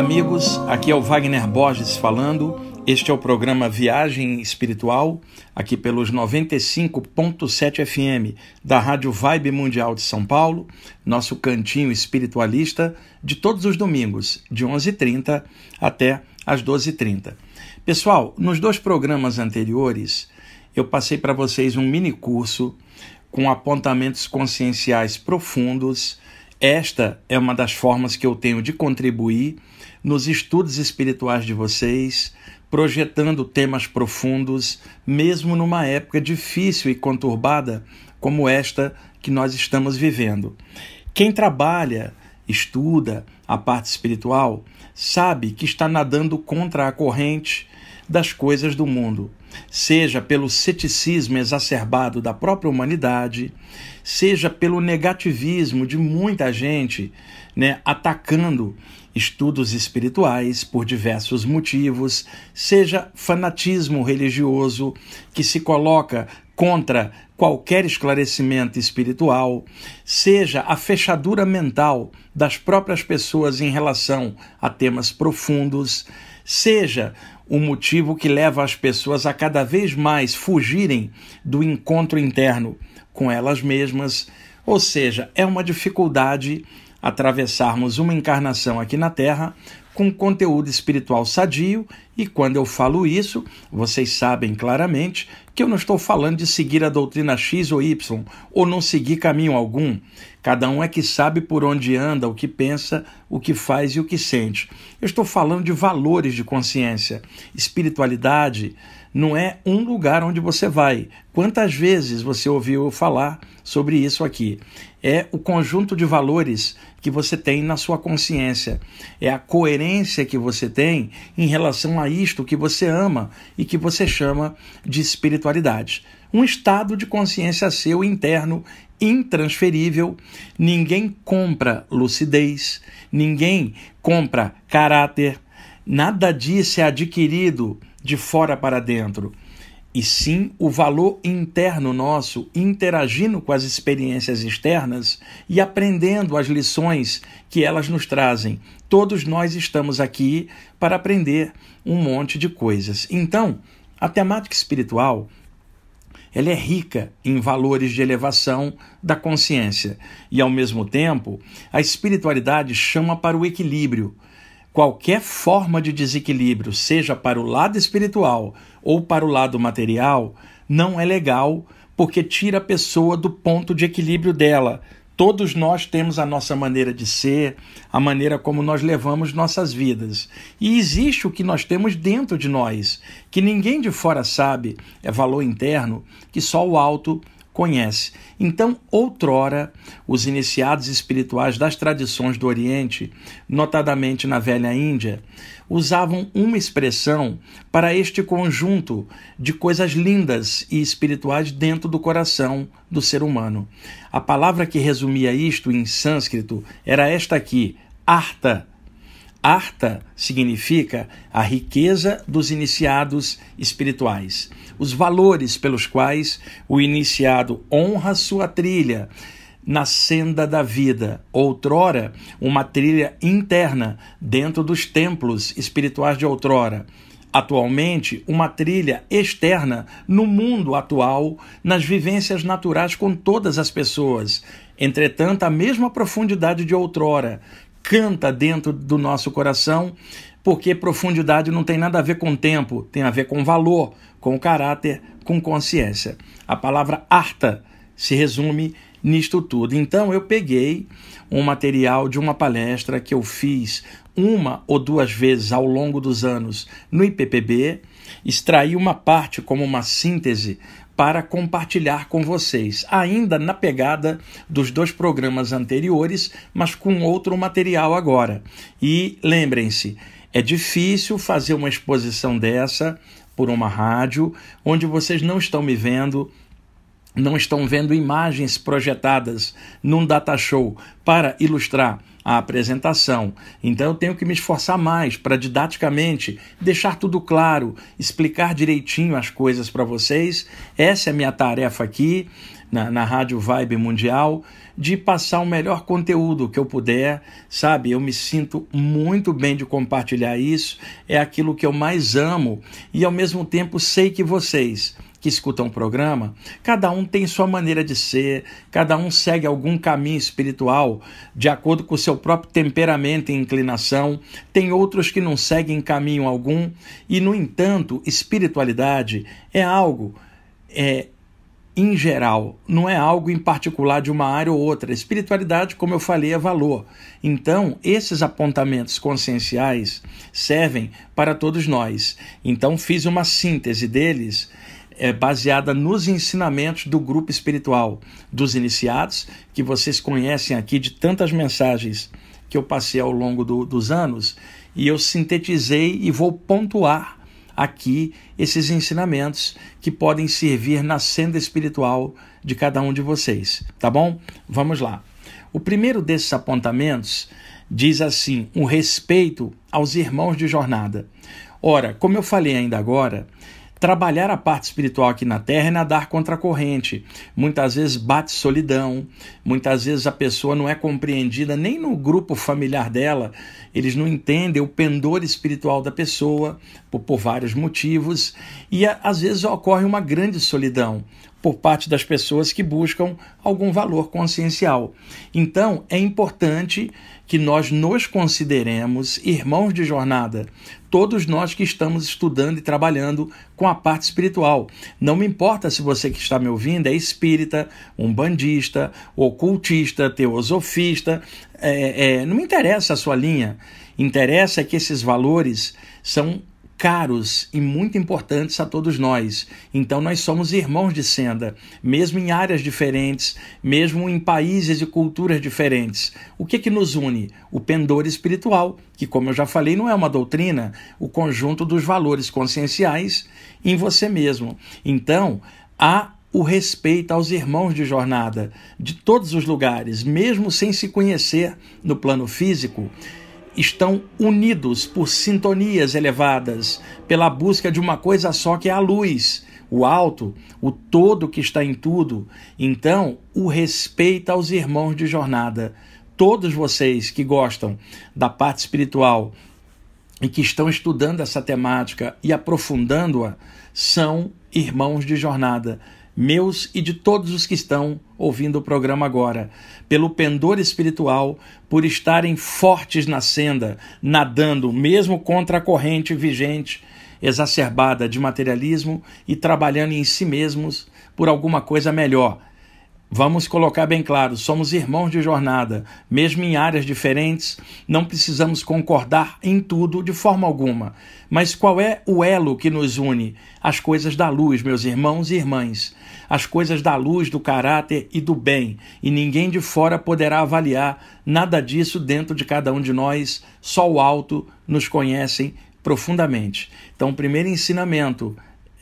amigos, aqui é o Wagner Borges falando. Este é o programa Viagem Espiritual, aqui pelos 95.7 FM da Rádio Vibe Mundial de São Paulo, nosso cantinho espiritualista de todos os domingos, de 11h30 até às 12h30. Pessoal, nos dois programas anteriores, eu passei para vocês um mini curso com apontamentos conscienciais profundos. Esta é uma das formas que eu tenho de contribuir nos estudos espirituais de vocês, projetando temas profundos, mesmo numa época difícil e conturbada como esta que nós estamos vivendo. Quem trabalha, estuda a parte espiritual, sabe que está nadando contra a corrente das coisas do mundo, seja pelo ceticismo exacerbado da própria humanidade, seja pelo negativismo de muita gente, né, atacando estudos espirituais por diversos motivos, seja fanatismo religioso que se coloca contra qualquer esclarecimento espiritual, seja a fechadura mental das próprias pessoas em relação a temas profundos, seja o motivo que leva as pessoas a cada vez mais fugirem do encontro interno com elas mesmas, ou seja, é uma dificuldade atravessarmos uma encarnação aqui na Terra com conteúdo espiritual sadio, e quando eu falo isso, vocês sabem claramente que eu não estou falando de seguir a doutrina X ou Y, ou não seguir caminho algum. Cada um é que sabe por onde anda, o que pensa, o que faz e o que sente. Eu estou falando de valores de consciência, espiritualidade, não é um lugar onde você vai. Quantas vezes você ouviu falar sobre isso aqui? É o conjunto de valores que você tem na sua consciência, é a coerência que você tem em relação a isto que você ama e que você chama de espiritualidade. Um estado de consciência seu interno intransferível. Ninguém compra lucidez, ninguém compra caráter, nada disso é adquirido de fora para dentro, e sim o valor interno nosso interagindo com as experiências externas e aprendendo as lições que elas nos trazem. Todos nós estamos aqui para aprender um monte de coisas. Então, a temática espiritual ela é rica em valores de elevação da consciência e, ao mesmo tempo, a espiritualidade chama para o equilíbrio Qualquer forma de desequilíbrio, seja para o lado espiritual ou para o lado material, não é legal porque tira a pessoa do ponto de equilíbrio dela. Todos nós temos a nossa maneira de ser, a maneira como nós levamos nossas vidas. E existe o que nós temos dentro de nós, que ninguém de fora sabe, é valor interno que só o alto conhece. Então, outrora, os iniciados espirituais das tradições do Oriente, notadamente na velha Índia, usavam uma expressão para este conjunto de coisas lindas e espirituais dentro do coração do ser humano. A palavra que resumia isto em sânscrito era esta aqui, arta, Arta significa a riqueza dos iniciados espirituais, os valores pelos quais o iniciado honra sua trilha na senda da vida, outrora uma trilha interna dentro dos templos espirituais de outrora, atualmente uma trilha externa no mundo atual, nas vivências naturais com todas as pessoas. Entretanto, a mesma profundidade de outrora, canta dentro do nosso coração, porque profundidade não tem nada a ver com tempo, tem a ver com valor, com caráter, com consciência. A palavra arta se resume nisto tudo. Então eu peguei um material de uma palestra que eu fiz uma ou duas vezes ao longo dos anos no IPPB, extraí uma parte como uma síntese para compartilhar com vocês, ainda na pegada dos dois programas anteriores, mas com outro material agora. E lembrem-se, é difícil fazer uma exposição dessa por uma rádio, onde vocês não estão me vendo, não estão vendo imagens projetadas num data show para ilustrar a apresentação. Então eu tenho que me esforçar mais para didaticamente deixar tudo claro, explicar direitinho as coisas para vocês. Essa é a minha tarefa aqui. na, na Rádio Vibe Mundial, de passar o melhor conteúdo que eu puder, sabe? Eu me sinto muito bem de compartilhar isso, é aquilo que eu mais amo e ao mesmo tempo sei que vocês que escutam o programa, cada um tem sua maneira de ser, cada um segue algum caminho espiritual de acordo com o seu próprio temperamento e inclinação, tem outros que não seguem caminho algum, e no entanto, espiritualidade é algo é, em geral, não é algo em particular de uma área ou outra. Espiritualidade, como eu falei, é valor. Então, esses apontamentos conscienciais servem para todos nós. Então, fiz uma síntese deles é baseada nos ensinamentos do grupo espiritual dos iniciados, que vocês conhecem aqui de tantas mensagens que eu passei ao longo do, dos anos, e eu sintetizei e vou pontuar aqui esses ensinamentos que podem servir na senda espiritual de cada um de vocês, tá bom? Vamos lá. O primeiro desses apontamentos diz assim: o respeito aos irmãos de jornada. Ora, como eu falei ainda agora, Trabalhar a parte espiritual aqui na Terra é nadar contra a corrente. Muitas vezes bate solidão, muitas vezes a pessoa não é compreendida nem no grupo familiar dela, eles não entendem o pendor espiritual da pessoa por, por vários motivos, e às vezes ocorre uma grande solidão por parte das pessoas que buscam algum valor consciencial. Então, é importante que nós nos consideremos irmãos de jornada, todos nós que estamos estudando e trabalhando com a parte espiritual. Não me importa se você que está me ouvindo é espírita, umbandista, ocultista, teosofista, é, é, não me interessa a sua linha. Interessa que esses valores são caros e muito importantes a todos nós. Então nós somos irmãos de senda, mesmo em áreas diferentes, mesmo em países e culturas diferentes. O que que nos une? O pendor espiritual, que como eu já falei, não é uma doutrina, o conjunto dos valores conscienciais em você mesmo. Então, há o respeito aos irmãos de jornada de todos os lugares, mesmo sem se conhecer no plano físico, estão unidos por sintonias elevadas, pela busca de uma coisa só que é a luz, o alto, o todo que está em tudo. Então, o respeito aos irmãos de jornada. Todos vocês que gostam da parte espiritual e que estão estudando essa temática e aprofundando-a são irmãos de jornada meus e de todos os que estão ouvindo o programa agora, pelo pendor espiritual, por estarem fortes na senda, nadando mesmo contra a corrente vigente, exacerbada de materialismo e trabalhando em si mesmos por alguma coisa melhor Vamos colocar bem claro: somos irmãos de jornada, mesmo em áreas diferentes, não precisamos concordar em tudo de forma alguma. Mas qual é o elo que nos une? As coisas da luz, meus irmãos e irmãs. As coisas da luz, do caráter e do bem. E ninguém de fora poderá avaliar nada disso dentro de cada um de nós, só o alto nos conhecem profundamente. Então, o primeiro ensinamento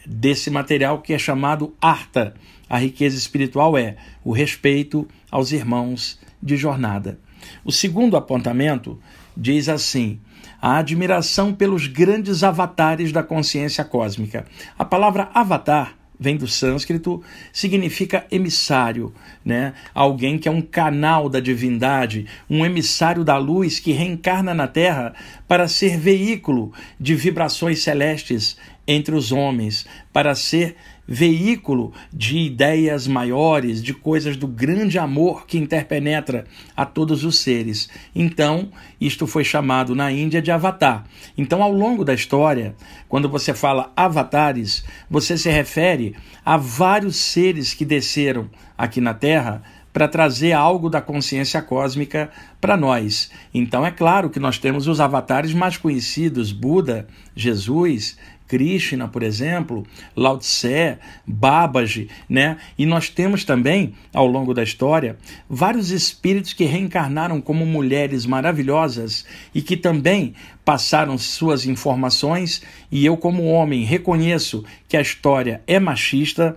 desse material que é chamado Arta a riqueza espiritual é o respeito aos irmãos de jornada. O segundo apontamento diz assim: a admiração pelos grandes avatares da consciência cósmica. A palavra avatar vem do sânscrito, significa emissário, né? Alguém que é um canal da divindade, um emissário da luz que reencarna na Terra para ser veículo de vibrações celestes entre os homens, para ser veículo de ideias maiores, de coisas do grande amor que interpenetra a todos os seres. Então, isto foi chamado na Índia de avatar. Então, ao longo da história, quando você fala avatares, você se refere a vários seres que desceram aqui na Terra para trazer algo da consciência cósmica para nós. Então é claro que nós temos os avatares mais conhecidos, Buda, Jesus, Krishna, por exemplo, Lao Tse, Babaji, né? E nós temos também, ao longo da história, vários espíritos que reencarnaram como mulheres maravilhosas e que também passaram suas informações, e eu como homem reconheço que a história é machista,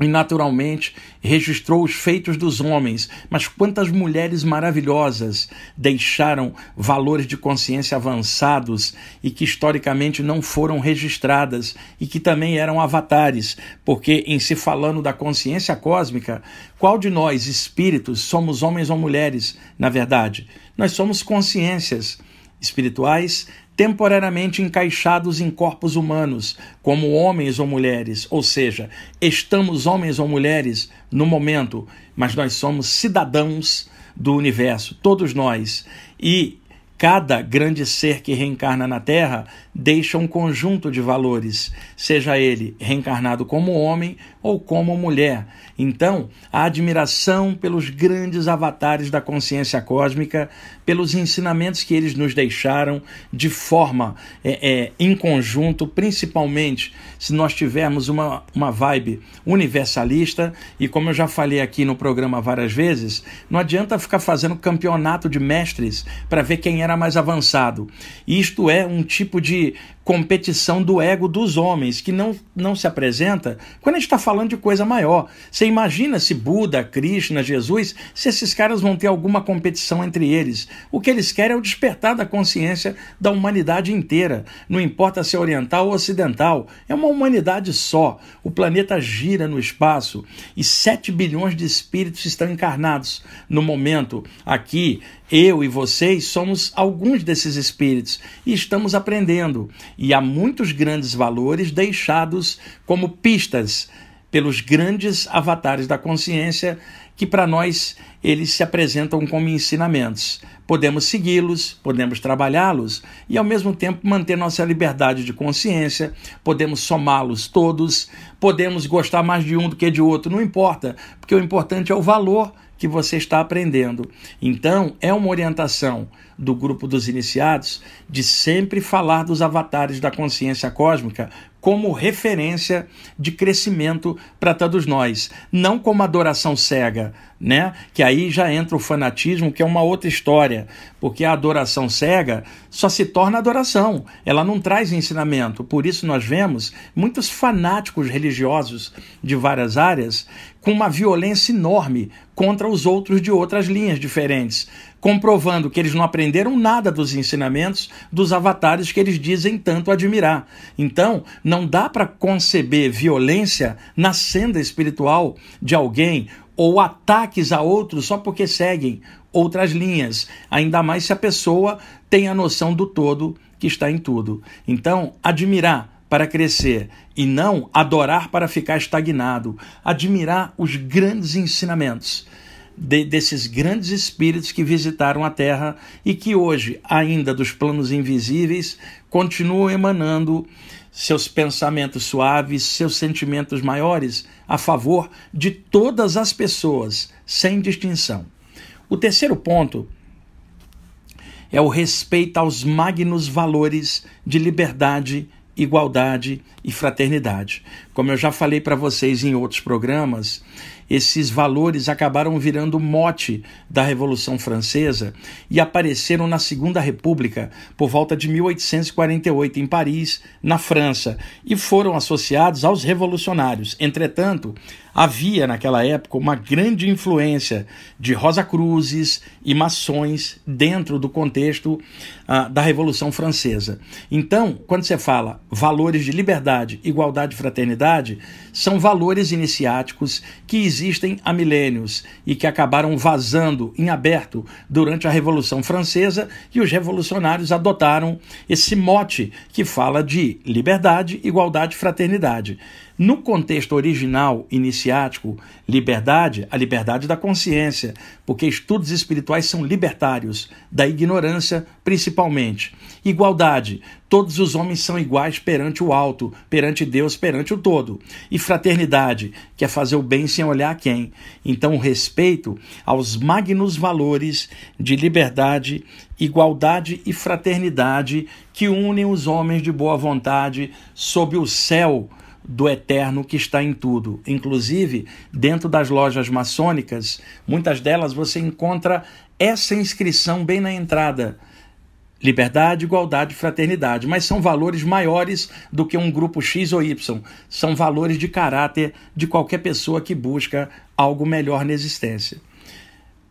e naturalmente registrou os feitos dos homens, mas quantas mulheres maravilhosas deixaram valores de consciência avançados e que historicamente não foram registradas e que também eram avatares, porque em se falando da consciência cósmica, qual de nós espíritos somos homens ou mulheres, na verdade? Nós somos consciências espirituais temporariamente encaixados em corpos humanos, como homens ou mulheres, ou seja, estamos homens ou mulheres no momento, mas nós somos cidadãos do universo, todos nós. E Cada grande ser que reencarna na Terra deixa um conjunto de valores, seja ele reencarnado como homem ou como mulher. Então, a admiração pelos grandes avatares da consciência cósmica, pelos ensinamentos que eles nos deixaram de forma é, é, em conjunto, principalmente se nós tivermos uma, uma vibe universalista, e como eu já falei aqui no programa várias vezes, não adianta ficar fazendo campeonato de mestres para ver quem era mais avançado. Isto é um tipo de competição do ego dos homens, que não, não se apresenta quando a gente está falando de coisa maior. Você imagina se Buda, Krishna, Jesus, se esses caras vão ter alguma competição entre eles. O que eles querem é o despertar da consciência da humanidade inteira. Não importa se é oriental ou ocidental, é uma humanidade só. O planeta gira no espaço e 7 bilhões de espíritos estão encarnados no momento aqui eu e vocês somos alguns desses espíritos e estamos aprendendo. E há muitos grandes valores deixados como pistas pelos grandes avatares da consciência que para nós eles se apresentam como ensinamentos. Podemos segui-los, podemos trabalhá-los e ao mesmo tempo manter nossa liberdade de consciência, podemos somá-los todos, podemos gostar mais de um do que de outro, não importa, porque o importante é o valor que você está aprendendo. Então, é uma orientação do grupo dos iniciados de sempre falar dos avatares da consciência cósmica como referência de crescimento para todos nós, não como adoração cega, né? Que aí já entra o fanatismo, que é uma outra história, porque a adoração cega só se torna adoração, ela não traz ensinamento. Por isso nós vemos muitos fanáticos religiosos de várias áreas com uma violência enorme contra os outros de outras linhas diferentes, comprovando que eles não aprenderam nada dos ensinamentos dos avatares que eles dizem tanto admirar. Então, não dá para conceber violência na senda espiritual de alguém ou ataques a outros só porque seguem outras linhas, ainda mais se a pessoa tem a noção do todo que está em tudo. Então, admirar para crescer e não adorar para ficar estagnado. Admirar os grandes ensinamentos de, desses grandes espíritos que visitaram a Terra e que hoje, ainda dos planos invisíveis, continuam emanando seus pensamentos suaves, seus sentimentos maiores a favor de todas as pessoas, sem distinção. O terceiro ponto é o respeito aos magnos valores de liberdade igualdade e fraternidade. Como eu já falei para vocês em outros programas, esses valores acabaram virando mote da Revolução Francesa e apareceram na Segunda República por volta de 1848 em Paris, na França, e foram associados aos revolucionários. Entretanto, havia naquela época uma grande influência de Rosa Cruzes e maçons dentro do contexto uh, da Revolução Francesa. Então, quando você fala valores de liberdade, igualdade e fraternidade, são valores iniciáticos que existem há milênios e que acabaram vazando em aberto durante a Revolução Francesa e os revolucionários adotaram esse mote que fala de liberdade, igualdade e fraternidade. No contexto original iniciático, liberdade, a liberdade da consciência, porque estudos espirituais são libertários, da ignorância principalmente. Igualdade, todos os homens são iguais perante o alto, perante Deus, perante o todo. E fraternidade, que é fazer o bem sem olhar a quem. Então, respeito aos magnos valores de liberdade, igualdade e fraternidade que unem os homens de boa vontade sob o céu do eterno que está em tudo. Inclusive, dentro das lojas maçônicas, muitas delas você encontra essa inscrição bem na entrada. Liberdade, igualdade, fraternidade, mas são valores maiores do que um grupo X ou Y. São valores de caráter de qualquer pessoa que busca algo melhor na existência.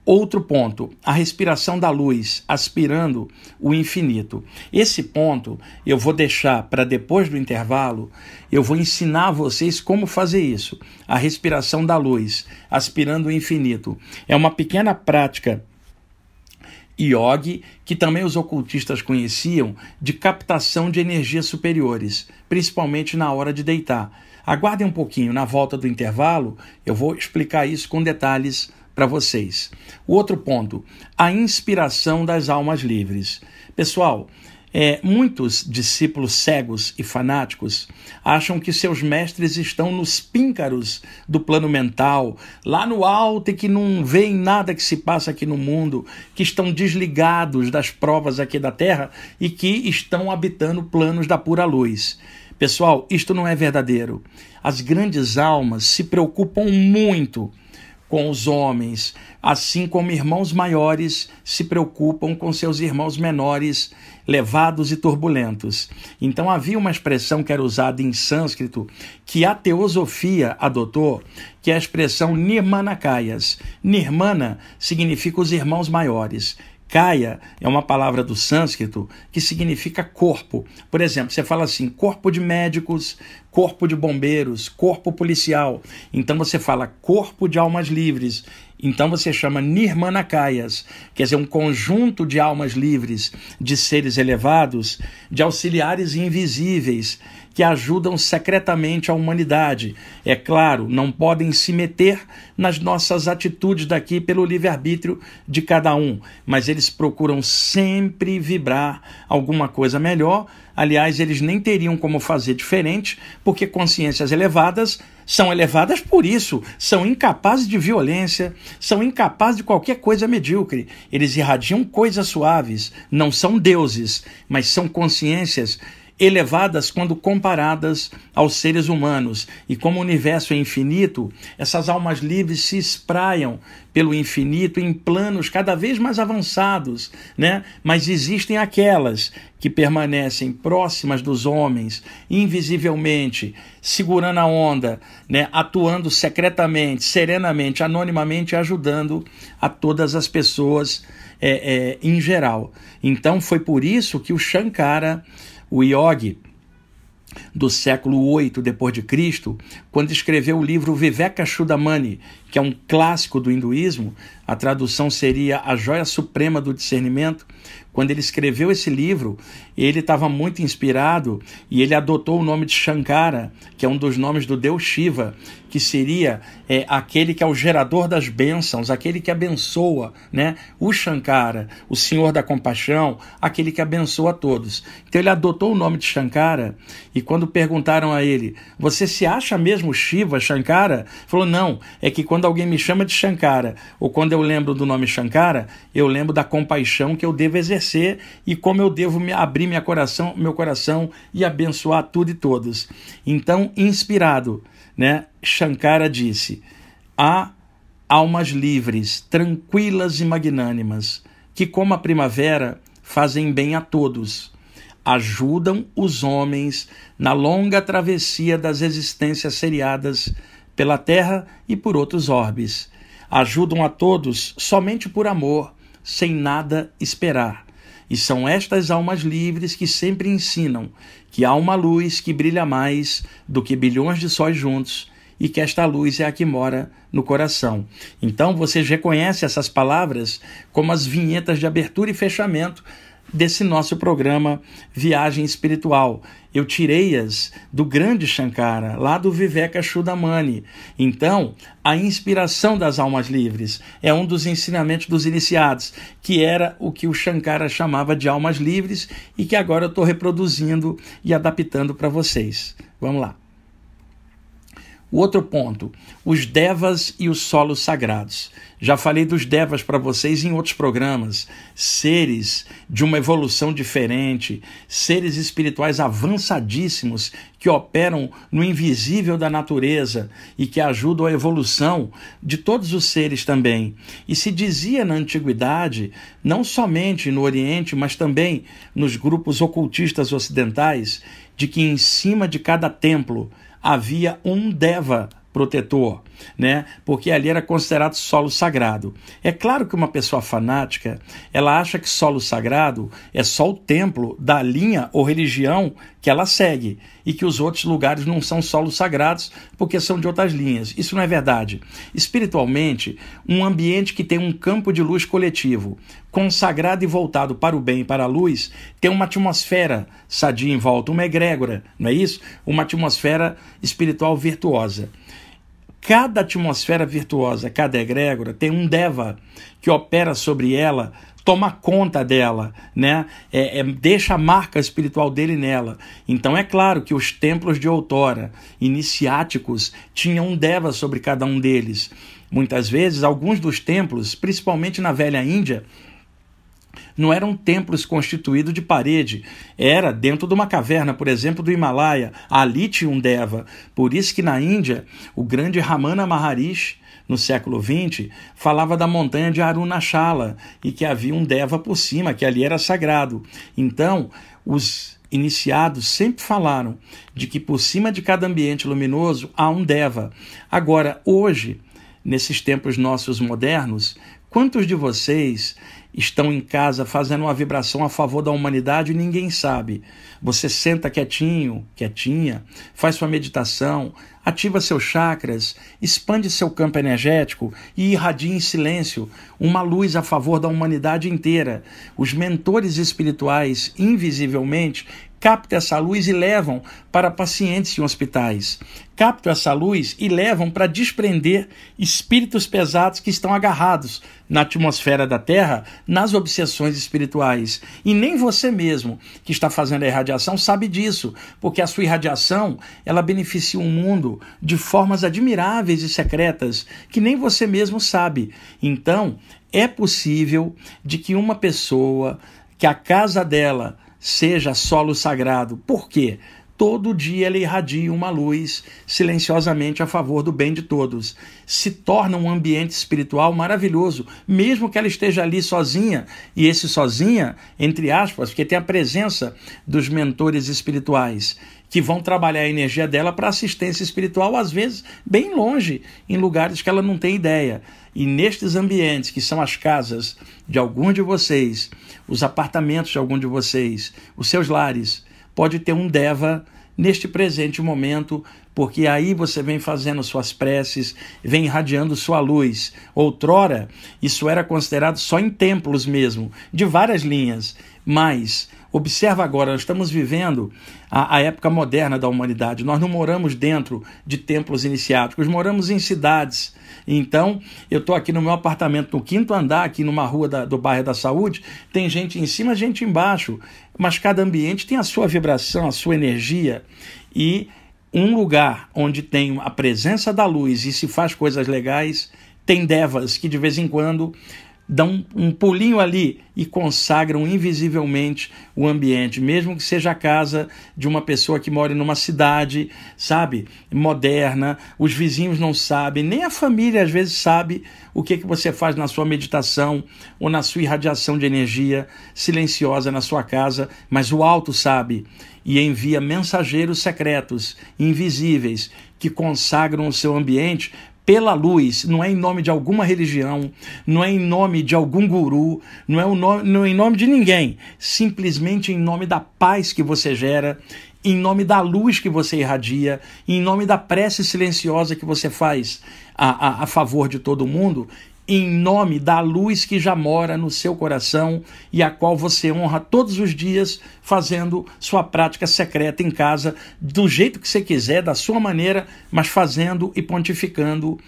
Outro ponto, a respiração da luz, aspirando o infinito. Esse ponto eu vou deixar para depois do intervalo, eu vou ensinar a vocês como fazer isso. A respiração da luz, aspirando o infinito. É uma pequena prática yogi, que também os ocultistas conheciam, de captação de energias superiores, principalmente na hora de deitar. Aguardem um pouquinho, na volta do intervalo, eu vou explicar isso com detalhes para vocês. O outro ponto, a inspiração das almas livres. Pessoal, é, muitos discípulos cegos e fanáticos acham que seus mestres estão nos píncaros do plano mental, lá no alto e que não veem nada que se passa aqui no mundo, que estão desligados das provas aqui da Terra e que estão habitando planos da pura luz. Pessoal, isto não é verdadeiro. As grandes almas se preocupam muito com os homens, assim como irmãos maiores se preocupam com seus irmãos menores, levados e turbulentos. Então havia uma expressão que era usada em sânscrito que a teosofia adotou, que é a expressão nirmanakayas. Nirmana significa os irmãos maiores. Kaya é uma palavra do sânscrito que significa corpo. Por exemplo, você fala assim: corpo de médicos, corpo de bombeiros, corpo policial. Então você fala corpo de almas livres. Então você chama Nirmanakayas, quer dizer, um conjunto de almas livres, de seres elevados, de auxiliares invisíveis que ajudam secretamente a humanidade. É claro, não podem se meter nas nossas atitudes daqui pelo livre-arbítrio de cada um, mas eles procuram sempre vibrar alguma coisa melhor. Aliás, eles nem teriam como fazer diferente, porque consciências elevadas são elevadas por isso, são incapazes de violência, são incapazes de qualquer coisa medíocre. Eles irradiam coisas suaves, não são deuses, mas são consciências elevadas quando comparadas aos seres humanos. E como o universo é infinito, essas almas livres se espraiam pelo infinito em planos cada vez mais avançados, né? Mas existem aquelas que permanecem próximas dos homens, invisivelmente, segurando a onda, né? Atuando secretamente, serenamente, anonimamente, ajudando a todas as pessoas é, é, em geral. Então foi por isso que o Shankara o Yogi, do século 8 depois de Cristo, quando escreveu o livro Viveka Chudamani, que é um clássico do hinduísmo, a tradução seria A Joia Suprema do Discernimento. Quando ele escreveu esse livro, ele estava muito inspirado e ele adotou o nome de Shankara, que é um dos nomes do deus Shiva, que seria é, aquele que é o gerador das bênçãos, aquele que abençoa, né? O Shankara, o Senhor da compaixão, aquele que abençoa a todos. Então ele adotou o nome de Shankara e quando perguntaram a ele, você se acha mesmo Shiva, Shankara? Falou, não, é que quando alguém me chama de Shankara ou quando eu lembro do nome Shankara, eu lembro da compaixão que eu devo exercer e como eu devo me abrir minha coração, meu coração e abençoar tudo e todos. Então, inspirado, né, Shankara disse: há almas livres, tranquilas e magnânimas, que como a primavera fazem bem a todos, ajudam os homens na longa travessia das existências seriadas pela Terra e por outros orbes. Ajudam a todos somente por amor, sem nada esperar. E são estas almas livres que sempre ensinam que há uma luz que brilha mais do que bilhões de sóis juntos e que esta luz é a que mora no coração. Então vocês reconhecem essas palavras como as vinhetas de abertura e fechamento desse nosso programa Viagem Espiritual. Eu tirei-as do grande Shankara, lá do Viveka Chudamani. Então, a inspiração das almas livres é um dos ensinamentos dos iniciados, que era o que o Shankara chamava de almas livres e que agora eu estou reproduzindo e adaptando para vocês. Vamos lá. O outro ponto, os devas e os solos sagrados. Já falei dos devas para vocês em outros programas. Seres de uma evolução diferente, seres espirituais avançadíssimos que operam no invisível da natureza e que ajudam a evolução de todos os seres também. E se dizia na antiguidade, não somente no Oriente, mas também nos grupos ocultistas ocidentais, de que em cima de cada templo havia um Deva protetor, né? Porque ali era considerado solo sagrado. É claro que uma pessoa fanática, ela acha que solo sagrado é só o templo da linha ou religião que ela segue e que os outros lugares não são solos sagrados porque são de outras linhas. Isso não é verdade. Espiritualmente, um ambiente que tem um campo de luz coletivo, consagrado e voltado para o bem e para a luz, tem uma atmosfera sadia em volta, uma egrégora, não é isso? Uma atmosfera espiritual virtuosa. Cada atmosfera virtuosa, cada egrégora, tem um Deva que opera sobre ela, toma conta dela, né? É, é, deixa a marca espiritual dele nela. Então é claro que os templos de outrora, iniciáticos, tinham um Deva sobre cada um deles. Muitas vezes, alguns dos templos, principalmente na velha Índia, não eram templos constituídos de parede, era dentro de uma caverna, por exemplo, do Himalaia. Ali tinha um Deva. Por isso que na Índia, o grande Ramana Maharishi, no século XX, falava da montanha de Arunachala e que havia um Deva por cima, que ali era sagrado. Então, os iniciados sempre falaram de que por cima de cada ambiente luminoso há um Deva. Agora, hoje, nesses tempos nossos modernos, quantos de vocês estão em casa fazendo uma vibração a favor da humanidade e ninguém sabe. Você senta quietinho, quietinha, faz sua meditação, ativa seus chakras, expande seu campo energético e irradia em silêncio uma luz a favor da humanidade inteira. Os mentores espirituais, invisivelmente, captam essa luz e levam para pacientes em hospitais. Captam essa luz e levam para desprender espíritos pesados que estão agarrados na atmosfera da Terra, nas obsessões espirituais. E nem você mesmo que está fazendo a irradiação sabe disso, porque a sua irradiação, ela beneficia o mundo de formas admiráveis e secretas que nem você mesmo sabe. Então, é possível de que uma pessoa que a casa dela seja solo sagrado. Por quê? Todo dia ela irradia uma luz silenciosamente a favor do bem de todos. Se torna um ambiente espiritual maravilhoso, mesmo que ela esteja ali sozinha. E esse sozinha, entre aspas, porque tem a presença dos mentores espirituais que vão trabalhar a energia dela para assistência espiritual, às vezes bem longe, em lugares que ela não tem ideia. E nestes ambientes, que são as casas de alguns de vocês, os apartamentos de algum de vocês, os seus lares, pode ter um Deva neste presente momento, porque aí você vem fazendo suas preces, vem irradiando sua luz. Outrora, isso era considerado só em templos mesmo, de várias linhas, mas Observa agora, nós estamos vivendo a, a, época moderna da humanidade. Nós não moramos dentro de templos iniciáticos, moramos em cidades. Então, eu estou aqui no meu apartamento, no quinto andar, aqui numa rua da, do bairro da Saúde, tem gente em cima, gente embaixo. Mas cada ambiente tem a sua vibração, a sua energia. E um lugar onde tem a presença da luz e se faz coisas legais, tem devas que de vez em quando dão um pulinho ali e consagram invisivelmente o ambiente, mesmo que seja a casa de uma pessoa que mora numa cidade, sabe, moderna, os vizinhos não sabem, nem a família às vezes sabe o que, que você faz na sua meditação ou na sua irradiação de energia silenciosa na sua casa, mas o alto sabe e envia mensageiros secretos, invisíveis, que consagram o seu ambiente pela luz, não é em nome de alguma religião, não é em nome de algum guru, não é, o nome, não é em nome de ninguém, simplesmente em nome da paz que você gera, em nome da luz que você irradia, em nome da prece silenciosa que você faz a, a, a favor de todo mundo em nome da luz que já mora no seu coração e a qual você honra todos os dias, fazendo sua prática secreta em casa, do jeito que você quiser, da sua maneira, mas fazendo e pontificando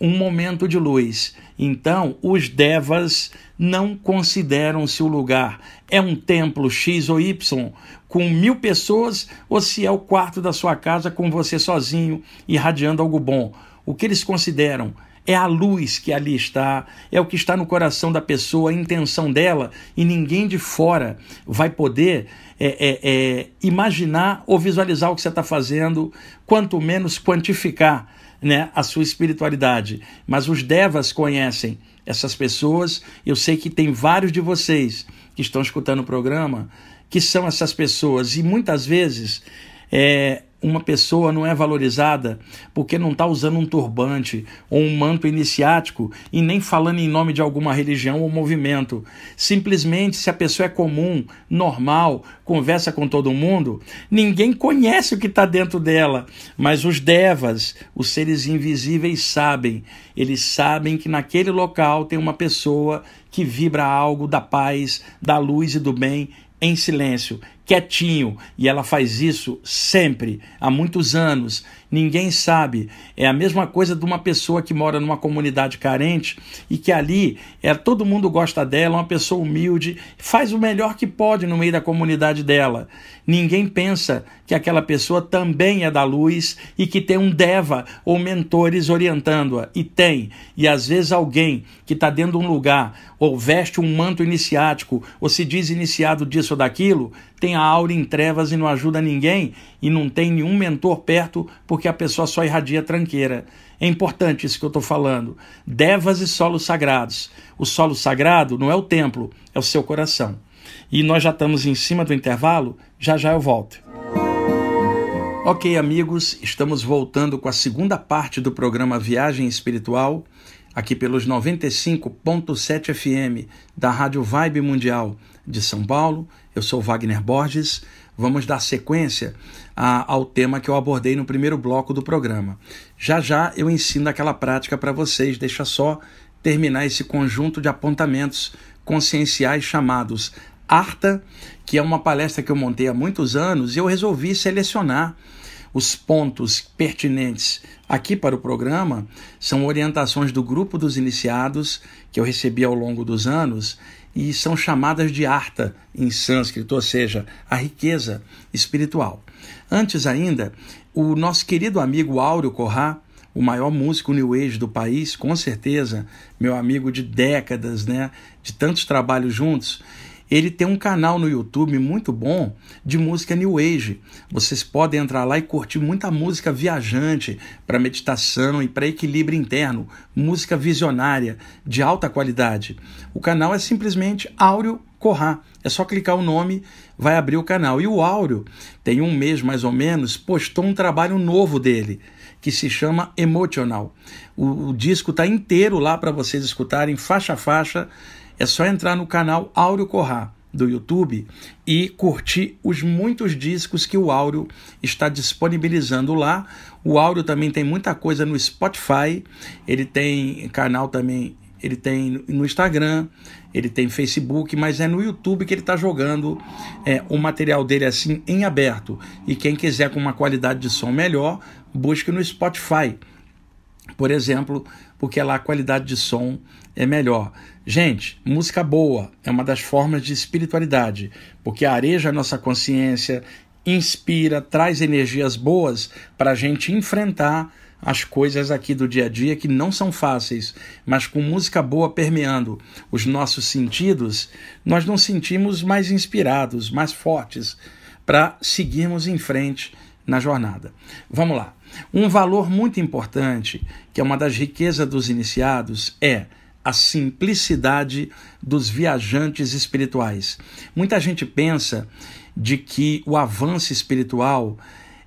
um momento de luz. Então, os devas não consideram se o lugar é um templo X ou Y com mil pessoas ou se é o quarto da sua casa com você sozinho irradiando algo bom. O que eles consideram é a luz que ali está, é o que está no coração da pessoa, a intenção dela, e ninguém de fora vai poder é, é, é, imaginar ou visualizar o que você está fazendo, quanto menos quantificar né, a sua espiritualidade. Mas os devas conhecem essas pessoas. Eu sei que tem vários de vocês que estão escutando o programa que são essas pessoas, e muitas vezes é, uma pessoa não é valorizada porque não está usando um turbante ou um manto iniciático e nem falando em nome de alguma religião ou movimento. Simplesmente, se a pessoa é comum, normal, conversa com todo mundo, ninguém conhece o que está dentro dela. Mas os devas, os seres invisíveis, sabem. Eles sabem que naquele local tem uma pessoa que vibra algo da paz, da luz e do bem em silêncio, quietinho, e ela faz isso sempre, há muitos anos. Ninguém sabe. É a mesma coisa de uma pessoa que mora numa comunidade carente e que ali é todo mundo gosta dela, uma pessoa humilde, faz o melhor que pode no meio da comunidade dela. Ninguém pensa que aquela pessoa também é da luz e que tem um deva ou mentores orientando-a. E tem. E às vezes alguém que está dentro de um lugar ou veste um manto iniciático ou se diz iniciado disso ou daquilo, tem a aura em trevas e não ajuda ninguém e não tem nenhum mentor perto porque a pessoa só irradia tranqueira. É importante isso que eu estou falando. Devas e solos sagrados. O solo sagrado não é o templo, é o seu coração. E nós já estamos em cima do intervalo, já já eu volto. Ok, amigos, estamos voltando com a segunda parte do programa Viagem Espiritual, aqui pelos 95.7 FM da Rádio Vibe Mundial de São Paulo. Eu sou Wagner Borges. Vamos dar sequência a, ao tema que eu abordei no primeiro bloco do programa. Já já eu ensino aquela prática para vocês, deixa só terminar esse conjunto de apontamentos conscienciais chamados ARTA, que é uma palestra que eu montei há muitos anos e eu resolvi selecionar os pontos pertinentes aqui para o programa são orientações do grupo dos iniciados que eu recebi ao longo dos anos e são chamadas de arta em sânscrito, ou seja, a riqueza espiritual. Antes ainda, o nosso querido amigo Áureo Corrá, o maior músico New Age do país, com certeza, meu amigo de décadas, né, de tantos trabalhos juntos, ele tem um canal no YouTube muito bom de música New Age. Vocês podem entrar lá e curtir muita música viajante para meditação e para equilíbrio interno, música visionária de alta qualidade. O canal é simplesmente Áureo Corrá. É só clicar o nome, vai abrir o canal. E o Áureo, tem um mês mais ou menos, postou um trabalho novo dele que se chama Emotional. O, o disco está inteiro lá para vocês escutarem, faixa a faixa. É só entrar no canal Áureo Corrá do YouTube e curtir os muitos discos que o Áureo está disponibilizando lá. O Áureo também tem muita coisa no Spotify, ele tem canal também, ele tem no Instagram, ele tem Facebook, mas é no YouTube que ele está jogando é, o material dele assim em aberto. E quem quiser com uma qualidade de som melhor, busque no Spotify, por exemplo, porque lá a qualidade de som é melhor. Gente, música boa é uma das formas de espiritualidade, porque areja a nossa consciência, inspira, traz energias boas para a gente enfrentar as coisas aqui do dia a dia que não são fáceis, mas com música boa permeando os nossos sentidos, nós nos sentimos mais inspirados, mais fortes para seguirmos em frente na jornada. Vamos lá. Um valor muito importante, que é uma das riquezas dos iniciados, é a simplicidade dos viajantes espirituais. Muita gente pensa de que o avanço espiritual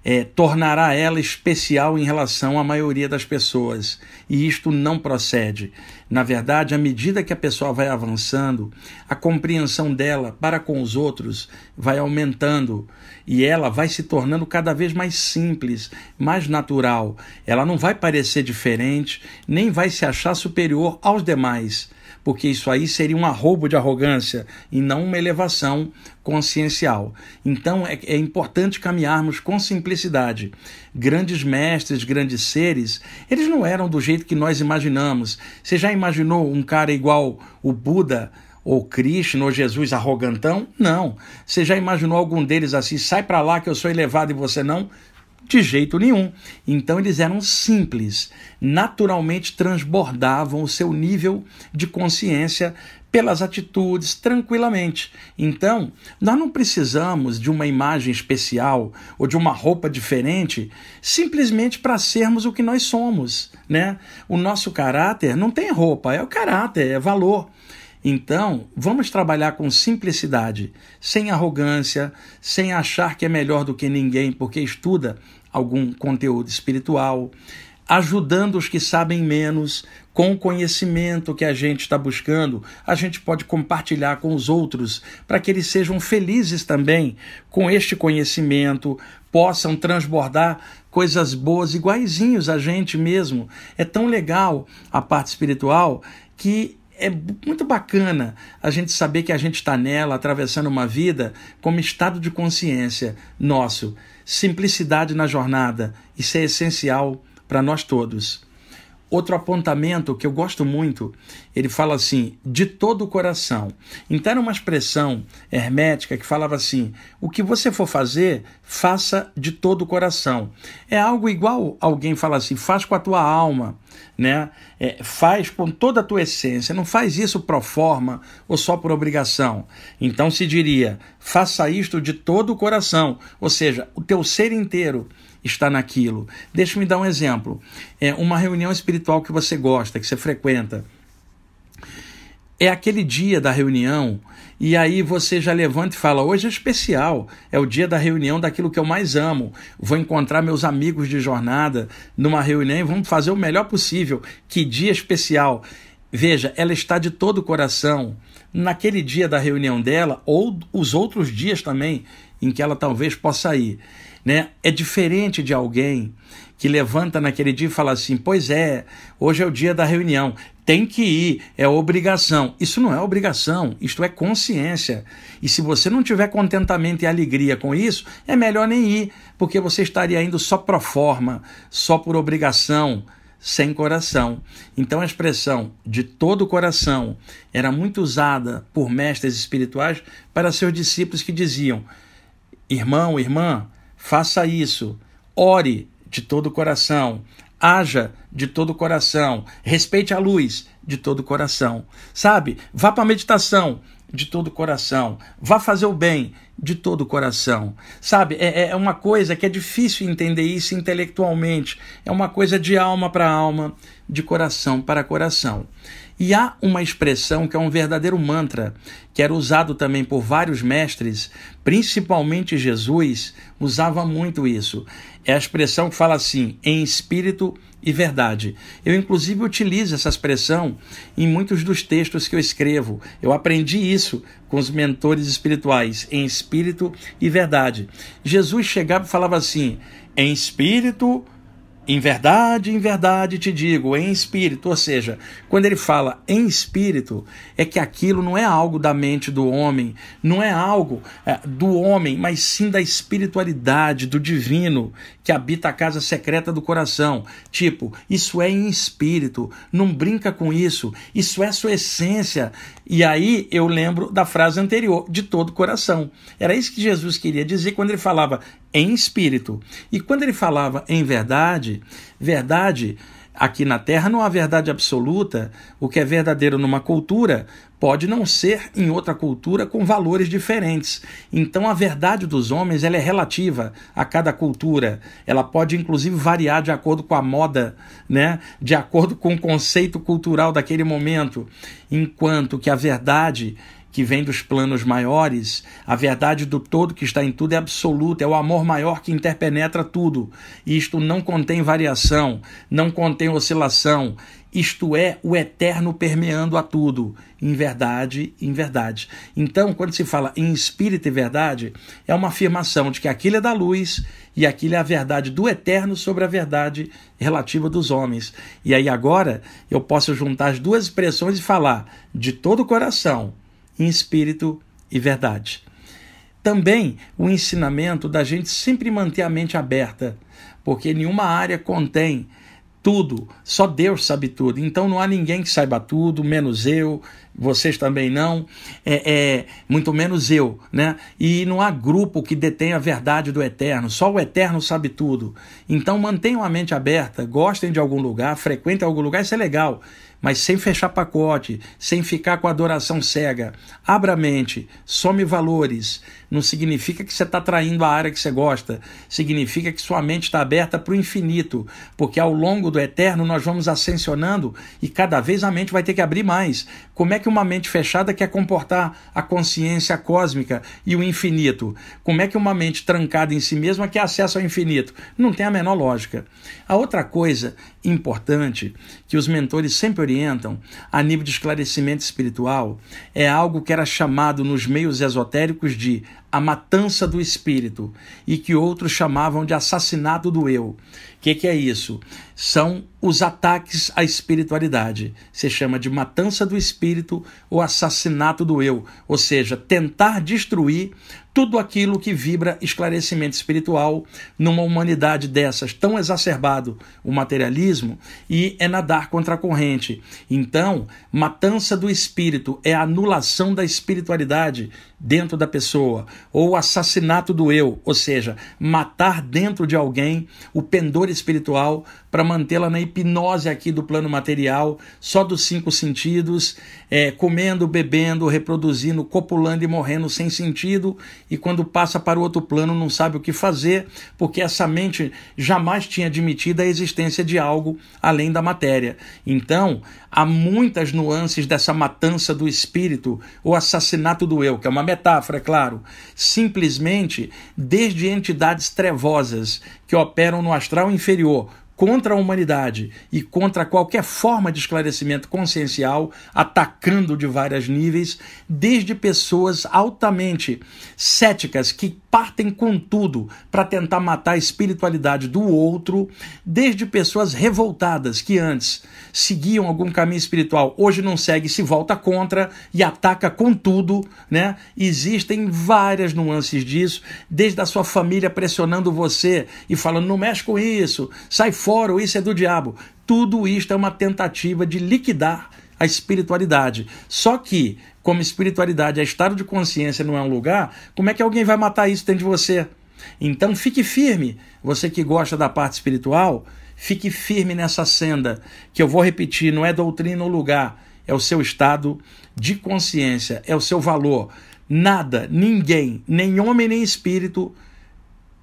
é, tornará ela especial em relação à maioria das pessoas. E isto não procede. Na verdade, à medida que a pessoa vai avançando, a compreensão dela para com os outros vai aumentando e ela vai se tornando cada vez mais simples, mais natural. Ela não vai parecer diferente, nem vai se achar superior aos demais porque isso aí seria um arrobo de arrogância e não uma elevação consciencial. Então é, é importante caminharmos com simplicidade. Grandes mestres, grandes seres, eles não eram do jeito que nós imaginamos. Você já imaginou um cara igual o Buda? ou Krishna ou Jesus arrogantão? Não. Você já imaginou algum deles assim, sai para lá que eu sou elevado e você não? De jeito nenhum. Então eles eram simples, naturalmente transbordavam o seu nível de consciência pelas atitudes, tranquilamente. Então, nós não precisamos de uma imagem especial ou de uma roupa diferente simplesmente para sermos o que nós somos, né? O nosso caráter não tem roupa, é o caráter, é valor. Então, vamos trabalhar com simplicidade, sem arrogância, sem achar que é melhor do que ninguém porque estuda algum conteúdo espiritual, ajudando os que sabem menos, com o conhecimento que a gente está buscando, a gente pode compartilhar com os outros para que eles sejam felizes também com este conhecimento, possam transbordar coisas boas iguaizinhos a gente mesmo. É tão legal a parte espiritual que é muito bacana a gente saber que a gente está nela, atravessando uma vida como estado de consciência nosso. Simplicidade na jornada, isso é essencial para nós todos. Outro apontamento que eu gosto muito, ele fala assim, de todo o coração. Então era uma expressão hermética que falava assim: o que você for fazer, faça de todo o coração. É algo igual alguém fala assim: faz com a tua alma, né? É, faz com toda a tua essência. Não faz isso pro forma ou só por obrigação. Então se diria: faça isto de todo o coração, ou seja, o teu ser inteiro está naquilo. Deixa-me dar um exemplo. É uma reunião espiritual que você gosta, que você frequenta. É aquele dia da reunião e aí você já levanta e fala: hoje é especial, é o dia da reunião daquilo que eu mais amo. Vou encontrar meus amigos de jornada numa reunião e vamos fazer o melhor possível. Que dia especial! Veja, ela está de todo o coração naquele dia da reunião dela ou os outros dias também em que ela talvez possa ir. Né? É diferente de alguém que levanta naquele dia e fala assim: Pois é, hoje é o dia da reunião, tem que ir, é obrigação. Isso não é obrigação, isto é consciência. E se você não tiver contentamento e alegria com isso, é melhor nem ir, porque você estaria indo só pro forma, só por obrigação, sem coração. Então a expressão de todo o coração era muito usada por mestres espirituais para seus discípulos que diziam: Irmão, irmã, faça isso, ore de todo o coração, haja de todo o coração, respeite a luz de todo o coração, sabe? Vá para a meditação de todo o coração, vá fazer o bem de todo o coração, sabe? É, é uma coisa que é difícil entender isso intelectualmente, é uma coisa de alma para alma, de coração para coração. E há uma expressão que é um verdadeiro mantra, que era usado também por vários mestres, principalmente Jesus, usava muito isso. É a expressão que fala assim, em espírito e verdade. Eu, inclusive, utilizo essa expressão em muitos dos textos que eu escrevo. Eu aprendi isso com os mentores espirituais, em espírito e verdade. Jesus chegava e falava assim, em espírito e em verdade, em verdade te digo, em espírito, ou seja, quando ele fala em espírito, é que aquilo não é algo da mente do homem, não é algo é, do homem, mas sim da espiritualidade, do divino, que habita a casa secreta do coração. Tipo, isso é em espírito, não brinca com isso, isso é sua essência. E aí eu lembro da frase anterior, de todo coração. Era isso que Jesus queria dizer quando ele falava em espírito. E quando ele falava em verdade, verdade aqui na Terra não há verdade absoluta. O que é verdadeiro numa cultura pode não ser em outra cultura com valores diferentes. Então a verdade dos homens ela é relativa a cada cultura. Ela pode inclusive variar de acordo com a moda, né? De acordo com o conceito cultural daquele momento, enquanto que a verdade que vem dos planos maiores, a verdade do todo que está em tudo é absoluta, é o amor maior que interpenetra tudo. Isto não contém variação, não contém oscilação, isto é, o eterno permeando a tudo, em verdade, em verdade. Então, quando se fala em espírito e verdade, é uma afirmação de que aquilo é da luz e aquilo é a verdade do eterno sobre a verdade relativa dos homens. E aí agora eu posso juntar as duas expressões e falar de todo o coração, em espírito e verdade. Também o ensinamento da gente sempre manter a mente aberta, porque nenhuma área contém tudo, só Deus sabe tudo. Então não há ninguém que saiba tudo, menos eu, vocês também não, é, é, muito menos eu, né? E não há grupo que detém a verdade do eterno, só o eterno sabe tudo. Então mantenham a mente aberta, gostem de algum lugar, frequentem algum lugar, isso é legal mas sem fechar pacote, sem ficar com adoração cega. Abra a mente, some valores. Não significa que você está traindo a área que você gosta, significa que sua mente está aberta para o infinito, porque ao longo do eterno nós vamos ascensionando e cada vez a mente vai ter que abrir mais. Como é que uma mente fechada quer comportar a consciência cósmica e o infinito? Como é que uma mente trancada em si mesma quer acesso ao infinito? Não tem a menor lógica. A outra coisa importante que os mentores sempre orientam a nível de esclarecimento espiritual é algo que era chamado nos meios esotéricos de a matança do espírito e que outros chamavam de assassinato do eu. O que, que é isso? São os ataques à espiritualidade. Se chama de matança do espírito ou assassinato do eu, ou seja, tentar destruir tudo aquilo que vibra esclarecimento espiritual numa humanidade dessas tão exacerbado o materialismo e é nadar contra a corrente. Então, matança do espírito é a anulação da espiritualidade dentro da pessoa, ou assassinato do eu, ou seja, matar dentro de alguém o pendor espiritual para mantê-la na hipnose aqui do plano material, só dos cinco sentidos, é, comendo, bebendo, reproduzindo, copulando e morrendo sem sentido, e quando passa para o outro plano não sabe o que fazer, porque essa mente jamais tinha admitido a existência de algo além da matéria. Então, há muitas nuances dessa matança do espírito ou assassinato do eu, que é uma metáfora, é claro, simplesmente desde entidades trevosas que operam no astral inferior, contra a humanidade e contra qualquer forma de esclarecimento consciencial, atacando de vários níveis, desde pessoas altamente céticas que partem com tudo para tentar matar a espiritualidade do outro, desde pessoas revoltadas que antes seguiam algum caminho espiritual, hoje não segue, se volta contra e ataca com tudo, né? Existem várias nuances disso, desde a sua família pressionando você e falando não mexe com isso, sai fora, ou isso é do diabo. Tudo isto é uma tentativa de liquidar a espiritualidade. Só que, como espiritualidade é estado de consciência, não é um lugar, como é que alguém vai matar isso dentro de você? Então fique firme, você que gosta da parte espiritual, fique firme nessa senda, que eu vou repetir, não é doutrina ou lugar, é o seu estado de consciência, é o seu valor. Nada, ninguém, nem homem nem espírito,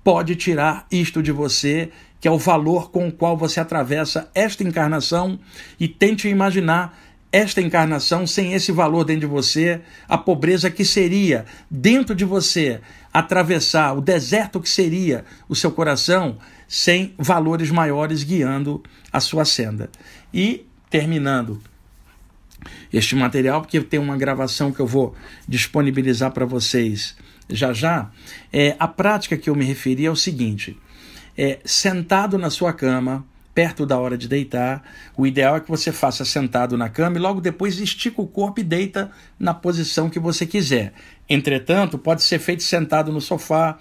pode tirar isto de você, que é o valor com o qual você atravessa esta encarnação e tente imaginar esta encarnação sem esse valor dentro de você, a pobreza que seria dentro de você atravessar o deserto que seria o seu coração sem valores maiores guiando a sua senda. E terminando este material, porque tem uma gravação que eu vou disponibilizar para vocês já já, é, a prática que eu me referi é o seguinte: é, sentado na sua cama, perto da hora de deitar. O ideal é que você faça sentado na cama e logo depois estica o corpo e deita na posição que você quiser. Entretanto, pode ser feito sentado no sofá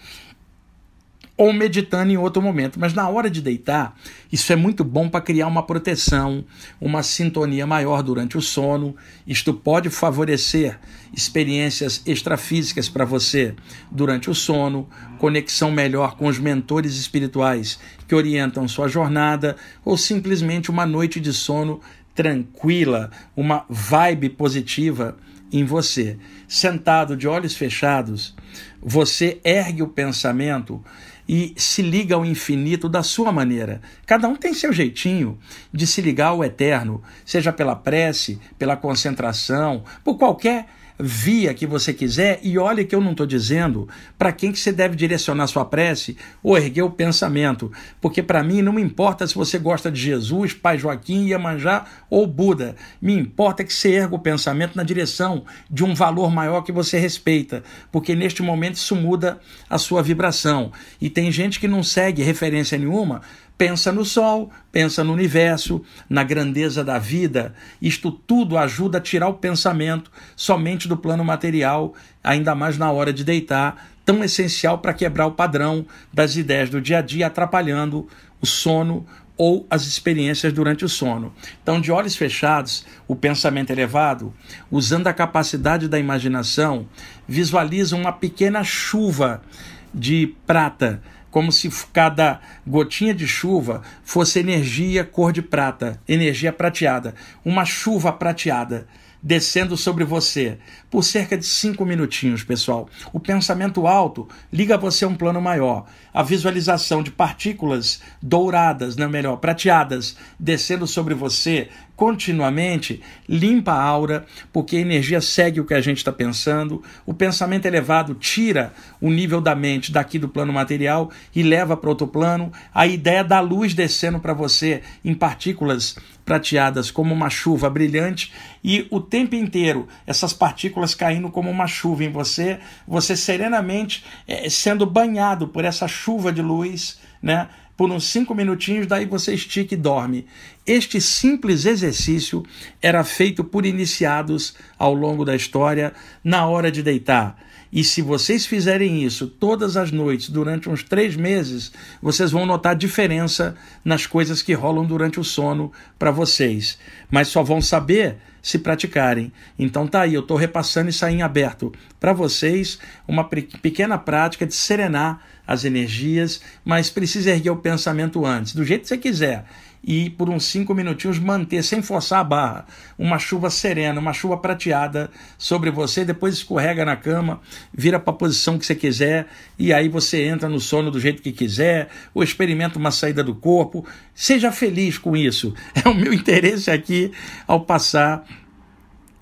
ou meditando em outro momento. Mas na hora de deitar, isso é muito bom para criar uma proteção, uma sintonia maior durante o sono. Isto pode favorecer experiências extrafísicas para você durante o sono, conexão melhor com os mentores espirituais que orientam sua jornada, ou simplesmente uma noite de sono tranquila, uma vibe positiva em você. Sentado de olhos fechados, você ergue o pensamento e se liga ao infinito da sua maneira. Cada um tem seu jeitinho de se ligar ao eterno, seja pela prece, pela concentração, por qualquer via que você quiser, e olha que eu não estou dizendo para quem que você deve direcionar sua prece ou erguer o pensamento, porque para mim não me importa se você gosta de Jesus, Pai Joaquim, Iemanjá ou Buda, me importa que você erga o pensamento na direção de um valor maior que você respeita, porque neste momento isso muda a sua vibração, e tem gente que não segue referência nenhuma, pensa no Sol, pensa no universo, na grandeza da vida. Isto tudo ajuda a tirar o pensamento somente do plano material, ainda mais na hora de deitar, tão essencial para quebrar o padrão das ideias do dia a dia, atrapalhando o sono ou as experiências durante o sono. Então, de olhos fechados, o pensamento elevado, usando a capacidade da imaginação, visualiza uma pequena chuva de prata como se cada gotinha de chuva fosse energia cor de prata, energia prateada, uma chuva prateada descendo sobre você por cerca de cinco minutinhos, pessoal. O pensamento alto liga você a um plano maior. A visualização de partículas douradas, não melhor, prateadas, descendo sobre você continuamente, limpa a aura, porque a energia segue o que a gente está pensando. O pensamento elevado tira o nível da mente daqui do plano material e leva para outro plano. A ideia da luz descendo para você em partículas prateadas como uma chuva brilhante e o tempo inteiro essas partículas caindo como uma chuva em você, você serenamente é, sendo banhado por essa chuva de luz, né? Por uns cinco minutinhos, daí você estica e dorme. Este simples exercício era feito por iniciados ao longo da história na hora de deitar. E se vocês fizerem isso todas as noites durante uns três meses, vocês vão notar diferença nas coisas que rolam durante o sono para vocês. Mas só vão saber se praticarem. Então tá aí, eu estou repassando isso aí em aberto para vocês, uma pequena prática de serenar as energias, mas precisa erguer o pensamento antes, do jeito que você quiser e por uns cinco minutinhos manter, sem forçar a barra, uma chuva serena, uma chuva prateada sobre você, depois escorrega na cama, vira para a posição que você quiser e aí você entra no sono do jeito que quiser, ou experimenta uma saída do corpo. Seja feliz com isso. É o meu interesse aqui ao passar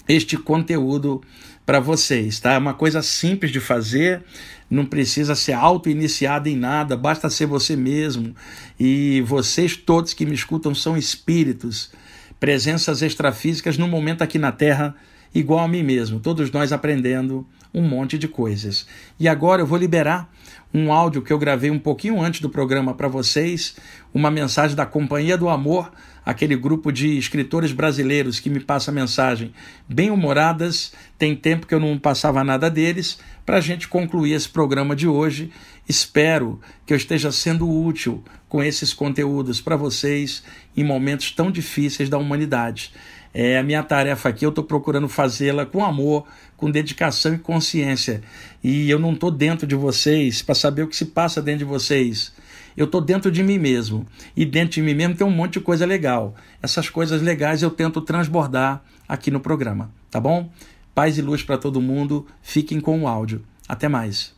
este conteúdo para vocês, tá? É uma coisa simples de fazer, não precisa ser auto-iniciado em nada, basta ser você mesmo. E vocês todos que me escutam são espíritos, presenças extrafísicas no momento aqui na Terra, igual a mim mesmo, todos nós aprendendo um monte de coisas. E agora eu vou liberar um áudio que eu gravei um pouquinho antes do programa para vocês, uma mensagem da Companhia do Amor, aquele grupo de escritores brasileiros que me passa mensagem bem humoradas. Tem tempo que eu não passava nada deles para a gente concluir esse programa de hoje. Espero que eu esteja sendo útil com esses conteúdos para vocês em momentos tão difíceis da humanidade. É a minha tarefa aqui, eu estou procurando fazê-la com amor, com dedicação e consciência. E eu não estou dentro de vocês para saber o que se passa dentro de vocês. Eu estou dentro de mim mesmo. E dentro de mim mesmo tem um monte de coisa legal. Essas coisas legais eu tento transbordar aqui no programa, tá bom? Paz e luz para todo mundo. Fiquem com o áudio. Até mais.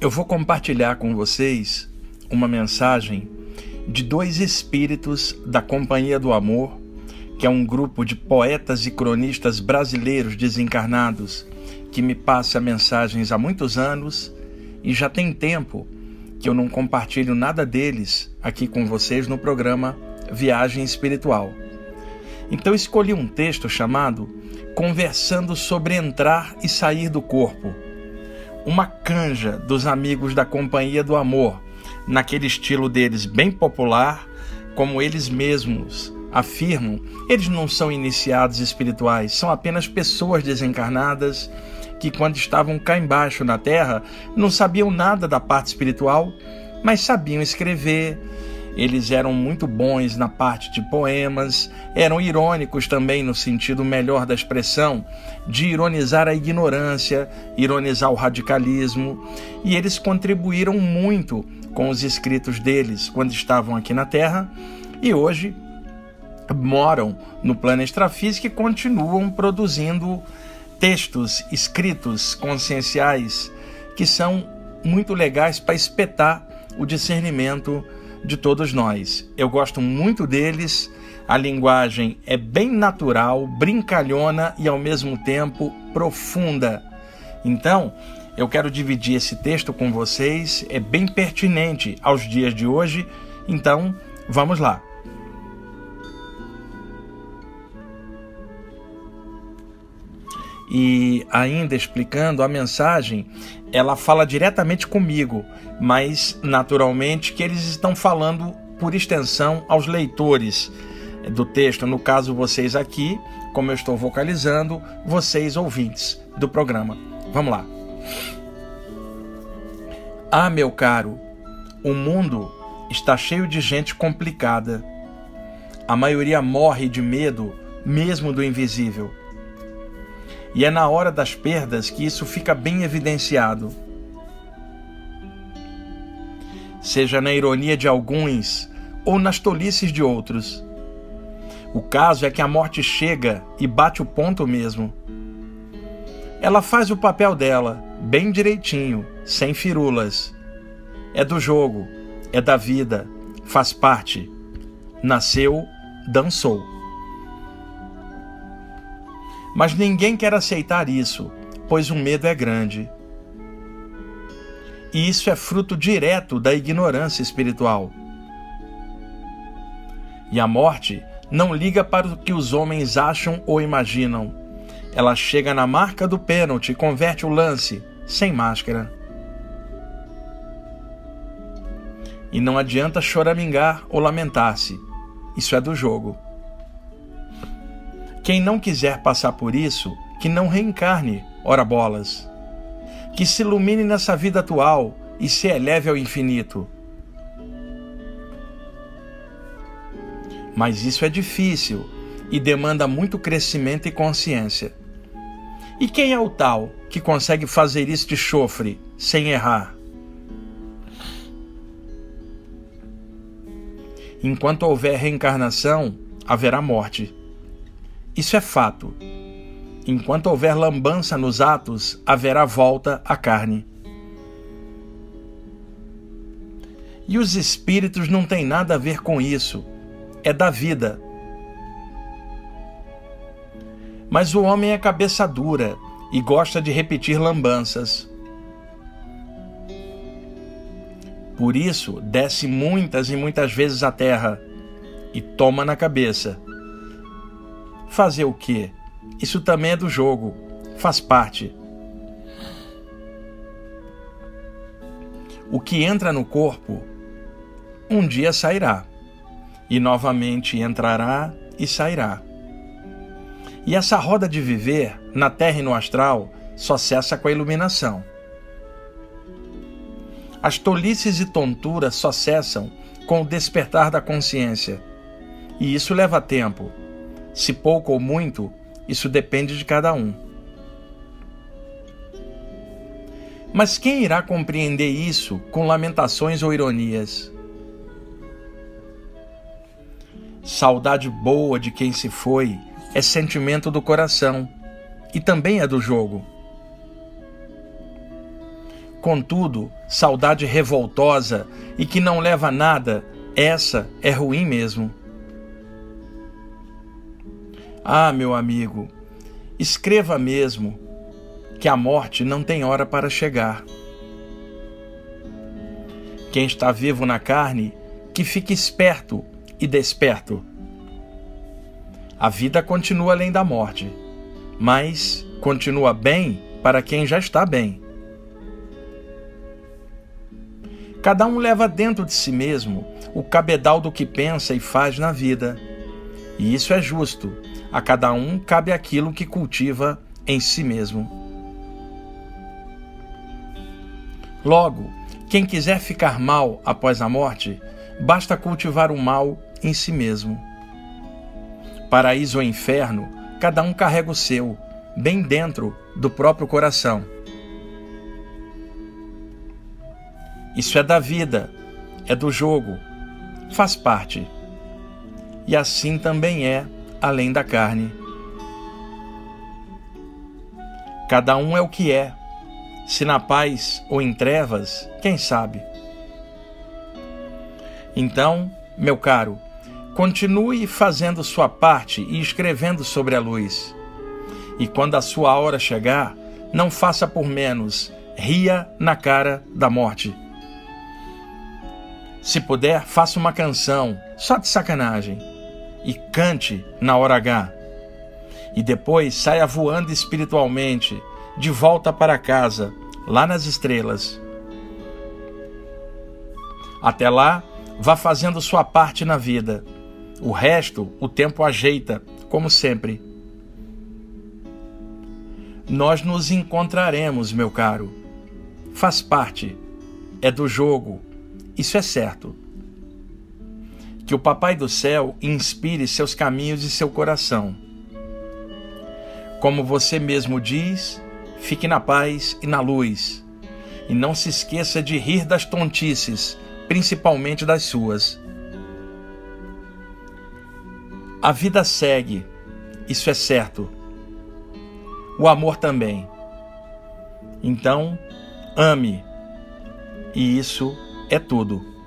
Eu vou compartilhar com vocês uma mensagem de dois espíritos da Companhia do Amor, que é um grupo de poetas e cronistas brasileiros desencarnados que me passa mensagens há muitos anos e já tem tempo que eu não compartilho nada deles aqui com vocês no programa Viagem Espiritual. Então escolhi um texto chamado Conversando sobre entrar e sair do corpo uma canja dos amigos da Companhia do Amor, naquele estilo deles bem popular, como eles mesmos afirmam, eles não são iniciados espirituais, são apenas pessoas desencarnadas que, quando estavam cá embaixo na Terra, não sabiam nada da parte espiritual, mas sabiam escrever, eles eram muito bons na parte de poemas, eram irônicos também no sentido melhor da expressão, de ironizar a ignorância, ironizar o radicalismo, e eles contribuíram muito com os escritos deles quando estavam aqui na Terra e hoje moram no plano extrafísico e continuam produzindo textos escritos conscienciais que são muito legais para espetar o discernimento de todos nós. Eu gosto muito deles, a linguagem é bem natural, brincalhona e ao mesmo tempo profunda. Então, eu quero dividir esse texto com vocês, é bem pertinente aos dias de hoje, então vamos lá. E ainda explicando a mensagem, ela fala diretamente comigo, mas naturalmente que eles estão falando por extensão aos leitores do texto, no caso vocês aqui, como eu estou vocalizando, vocês ouvintes do programa. Vamos lá. Ah, meu caro, o mundo está cheio de gente complicada. A maioria morre de medo, mesmo do invisível. E é na hora das perdas que isso fica bem evidenciado. Seja na ironia de alguns ou nas tolices de outros. O caso é que a morte chega e bate o ponto mesmo. Ela faz o papel dela, bem direitinho, sem firulas. É do jogo, é da vida, faz parte. Nasceu, dançou. Mas ninguém quer aceitar isso, pois o medo é grande. E isso é fruto direto da ignorância espiritual. E a morte não liga para o que os homens acham ou imaginam. Ela chega na marca do pênalti e converte o lance, sem máscara. E não adianta choramingar ou lamentar-se. Isso é do jogo. Quem não quiser passar por isso, que não reencarne, ora bolas. Que se ilumine nessa vida atual e se eleve ao infinito. Mas isso é difícil e demanda muito crescimento e consciência. E quem é o tal que consegue fazer isso de chofre, sem errar? Enquanto houver reencarnação, haverá morte. Isso é fato. Enquanto houver lambança nos atos, haverá volta à carne. E os espíritos não têm nada a ver com isso. É da vida. Mas o homem é cabeça dura e gosta de repetir lambanças. Por isso, desce muitas e muitas vezes à terra e toma na cabeça. Fazer o quê? Isso também é do jogo, faz parte. O que entra no corpo, um dia sairá, e novamente entrará e sairá. E essa roda de viver, na terra e no astral, só cessa com a iluminação. As tolices e tonturas só cessam com o despertar da consciência. E isso leva tempo. Se pouco ou muito, isso depende de cada um. Mas quem irá compreender isso com lamentações ou ironias? Saudade boa de quem se foi é sentimento do coração e também é do jogo. Contudo, saudade revoltosa e que não leva a nada, essa é ruim mesmo. Ah, meu amigo, escreva mesmo que a morte não tem hora para chegar. Quem está vivo na carne, que fique esperto e desperto. A vida continua além da morte, mas continua bem para quem já está bem. Cada um leva dentro de si mesmo o cabedal do que pensa e faz na vida. E isso é justo. A cada um cabe aquilo que cultiva em si mesmo. Logo, quem quiser ficar mal após a morte, basta cultivar o mal em si mesmo. Paraíso ou inferno, cada um carrega o seu, bem dentro do próprio coração. Isso é da vida, é do jogo, faz parte. E assim também é além da carne. Cada um é o que é, se na paz ou em trevas, quem sabe. Então, meu caro, continue fazendo sua parte e escrevendo sobre a luz. E quando a sua hora chegar, não faça por menos, ria na cara da morte. Se puder, faça uma canção, só de sacanagem, e cante na hora H. E depois saia voando espiritualmente, de volta para casa, lá nas estrelas. Até lá, vá fazendo sua parte na vida. O resto, o tempo ajeita, como sempre. Nós nos encontraremos, meu caro. Faz parte, é do jogo, isso é certo. Que o Papai do Céu inspire seus caminhos e seu coração. Como você mesmo diz, fique na paz e na luz. E não se esqueça de rir das tontices principalmente das suas. A vida segue, isso é certo. O amor também. Então, ame, e isso é tudo.